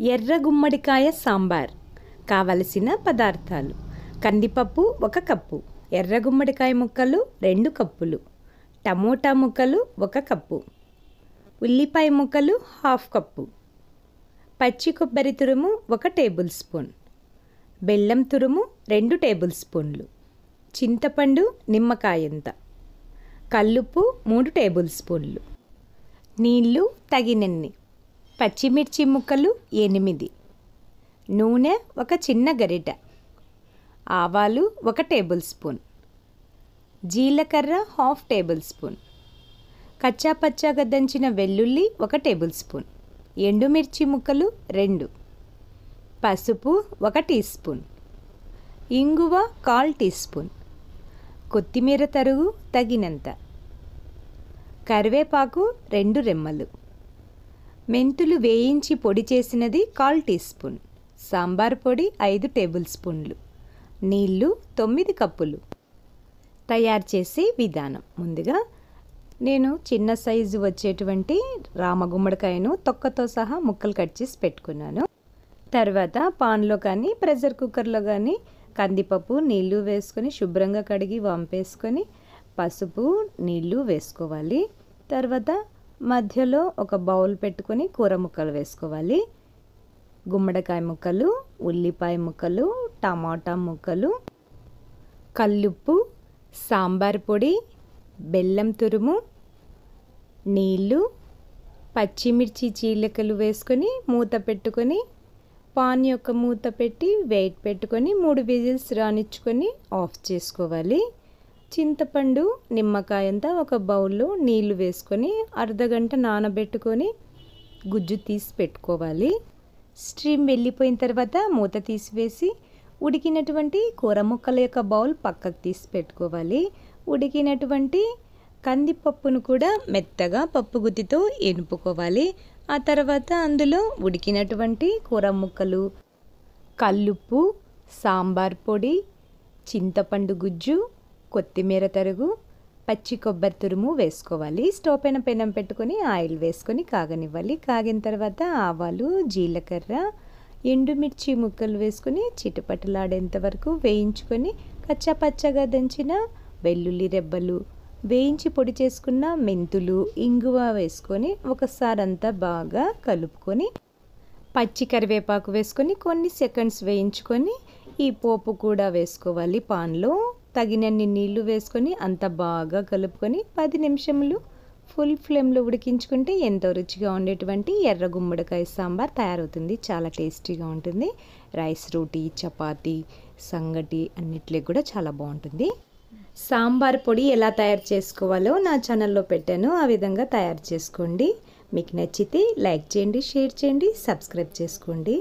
ఎర్ర గుమ్మడికాయ సాంబార్. కావలసిన పదార్థాలు. కందిపప్పు ఒక కప్పు. ఎర్ర గుమ్మడికాయ ముక్కలు రెండు కప్పులు. టమోటా ముక్కలు ఒక కప్పు. ఉల్లిపాయ ముక్కలు హాఫ్ కప్పు. పచ్చి కొబ్బరి తురుము ఒక టేబుల్ స్పూన్. బెల్లం తురుము రెండు టేబుల్ స్పూన్లు. చింతపండు నిమ్మకాయంత కల్లుప్పు మూడు టేబుల్ స్పూన్లు. నీళ్ళు తగినన్ని. పచ్చిమిర్చి ముక్కలు ఎనిమిది. నూనె ఒక చిన్న గరిట. ఆవాలు ఒక టేబుల్ స్పూన్. జీలకర్ర హాఫ్ టేబుల్ స్పూన్. కచ్చా పచ్చాగా దంచిన వెల్లుల్లి ఒక టేబుల్ స్పూన్. ఎండుమిర్చి ముక్కలు రెండు. పసుపు ఒక టీ స్పూన్. ఇంగువ కాల్ టీ స్పూన్. కొత్తిమీర తరుగు తగినంత. కరివేపాకు రెండు రెమ్మలు. మెంతులు వేయించి పొడి చేసినది కాల్ టీ స్పూన్ సాంబార్ పొడి ఐదు టేబుల్ స్పూన్లు నీళ్ళు తొమ్మిది కప్పులు. తయారు చేసే విధానం. ముందుగా నేను చిన్న సైజు వచ్చేటువంటి రామగుమ్మడికాయను తొక్కతో సహా ముక్కలు కట్ చేసి పెట్టుకున్నాను. తర్వాత పాన్లో కానీ ప్రెషర్ కుక్కర్లో కానీ కందిపప్పు నీళ్ళు వేసుకొని శుభ్రంగా కడిగి వంపేసుకొని పసుపు నీళ్ళు వేసుకోవాలి. తర్వాత మధ్యలో ఒక బౌల్ పెట్టుకొని కూర ముక్కలు వేసుకోవాలి. గుమ్మడికాయ ముక్కలు ఉల్లిపాయ ముక్కలు టమాటా ముక్కలు కల్లుప్పు సాంబార్ పొడి బెల్లం తురుము నీళ్ళు పచ్చిమిర్చి చీలికలు వేసుకొని మూత పెట్టుకొని పాన్ యొక్క మూత పెట్టి వెయిట్ పెట్టుకొని మూడు విజిల్స్ రానిచ్చుకొని ఆఫ్ చేసుకోవాలి. చింతపండు నిమ్మకాయంతా ఒక బౌల్లో నీళ్ళు వేసుకొని అర్ధగంట నానబెట్టుకొని గుజ్జు తీసి పెట్టుకోవాలి. స్ట్రీమ్ వెళ్ళిపోయిన తర్వాత మూత తీసివేసి ఉడికినటువంటి కూర ముక్కల యొక్క బౌల్ పక్కకు తీసి పెట్టుకోవాలి. ఉడికినటువంటి కందిపప్పును కూడా మెత్తగా పప్పు గుత్తితో ఎనుపుకోవాలి ఆ తర్వాత అందులో ఉడికినటువంటి కూర ముక్కలు కల్లుప్పు సాంబార్ పొడి చింతపండు గుజ్జు కొత్తిమీర తరుగు పచ్చి కొబ్బరి తురుము వేసుకోవాలి. స్టవ్ పైన పెనం పెట్టుకొని ఆయిల్ వేసుకొని కాగనివ్వాలి. కాగిన తర్వాత ఆవాలు జీలకర్ర ఎండుమిర్చి ముక్కలు వేసుకొని చిటపటలాడేంత వరకు వేయించుకొని కచ్చా పచ్చగా దంచిన వెల్లుల్లి రెబ్బలు వేయించి పొడి చేసుకున్న మెంతులు ఇంగువ వేసుకొని ఒకసారి అంతా బాగా కలుపుకొని పచ్చి కరివేపాకు వేసుకొని కొన్ని సెకండ్స్ వేయించుకొని ఈ పోపు కూడా వేసుకోవాలి. పాన్లో తగినన్ని నీళ్ళు వేసుకొని అంత బాగా కలుపుకొని పది నిమిషములు ఫుల్ ఫ్లేమ్లో ఉడికించుకుంటే ఎంతో రుచిగా ఉండేటువంటి ఎర్ర గుమ్మడికాయ సాంబార్ తయారవుతుంది. చాలా టేస్టీగా ఉంటుంది. రైస్ రోటీ చపాతీ సంగటి అన్నిట్లో కూడా చాలా బాగుంటుంది. సాంబార్ పొడి ఎలా తయారు చేసుకోవాలో నా ఛానల్లో పెట్టాను. ఆ విధంగా తయారు చేసుకోండి. మీకు నచ్చితే లైక్ చేయండి షేర్ చేయండి సబ్స్క్రైబ్ చేసుకోండి.